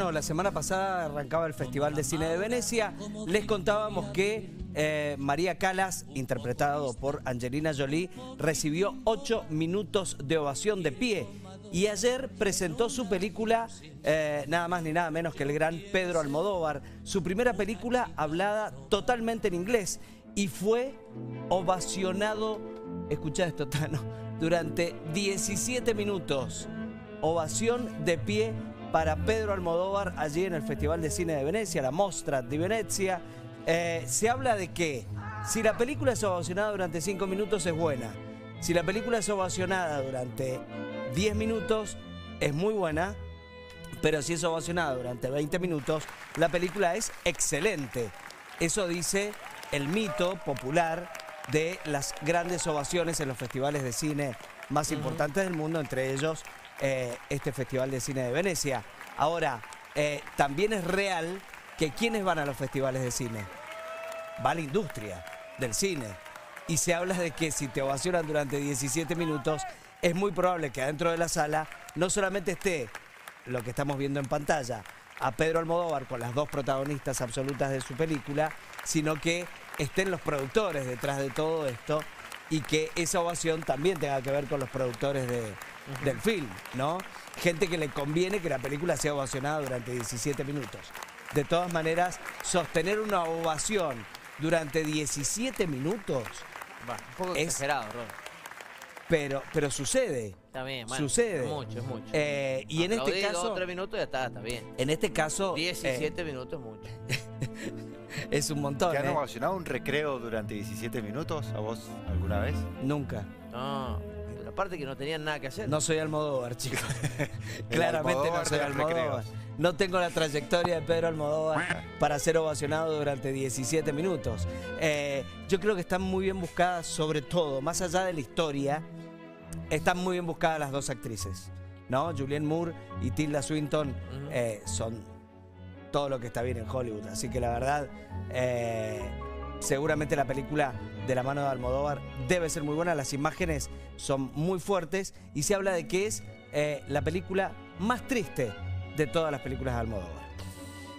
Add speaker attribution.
Speaker 1: La semana pasada arrancaba el Festival de Cine de Venecia. Les contábamos que eh, María Calas, interpretado por Angelina Jolie, recibió ocho minutos de ovación de pie. Y ayer presentó su película, eh, nada más ni nada menos que el gran Pedro Almodóvar, su primera película hablada totalmente en inglés y fue ovacionado, escuchá esto Tano, durante 17 minutos. Ovación de pie para Pedro Almodóvar allí en el Festival de Cine de Venecia, la Mostra di Venezia. Eh, se habla de que si la película es ovacionada durante 5 minutos es buena. Si la película es ovacionada durante 10 minutos es muy buena, pero si es ovacionada durante 20 minutos, la película es excelente. Eso dice el mito popular de las grandes ovaciones en los festivales de cine más importantes del mundo, entre ellos eh, este Festival de Cine de Venecia. Ahora, eh, también es real que quienes van a los festivales de cine, va la industria del cine. Y se habla de que si te ovacionan durante 17 minutos, es muy probable que adentro de la sala no solamente esté lo que estamos viendo en pantalla, a Pedro Almodóvar con las dos protagonistas absolutas de su película, sino que estén los productores detrás de todo esto y que esa ovación también tenga que ver con los productores del film, ¿no? Gente que le conviene que la película sea ovacionada durante 17 minutos. De todas maneras, sostener una ovación durante 17 minutos
Speaker 2: un poco
Speaker 1: es,
Speaker 2: exagerado,
Speaker 1: Pero, pero sucede.
Speaker 2: Está bien,
Speaker 1: Sucede.
Speaker 2: Es mucho, es mucho.
Speaker 1: Eh, y en este caso.
Speaker 2: Dos tres minutos ya está, está bien.
Speaker 1: En este caso.
Speaker 2: 17 eh, minutos es mucho.
Speaker 1: es un montón.
Speaker 3: ¿Te han
Speaker 1: ¿eh?
Speaker 3: ovacionado un recreo durante 17 minutos a vos alguna vez?
Speaker 1: Nunca.
Speaker 2: No, aparte que no tenían nada que hacer.
Speaker 1: No soy Almodóvar, chicos. Claramente no soy Almodóvar. No tengo la trayectoria de Pedro Almodóvar para ser ovacionado durante 17 minutos. Eh, yo creo que están muy bien buscadas, sobre todo, más allá de la historia, están muy bien buscadas las dos actrices. ¿no? Julianne Moore y Tilda Swinton eh, son todo lo que está bien en Hollywood. Así que la verdad, eh, seguramente la película de la mano de Almodóvar debe ser muy buena. Las imágenes son muy fuertes y se habla de que es eh, la película más triste de todas las películas de Almodóvar.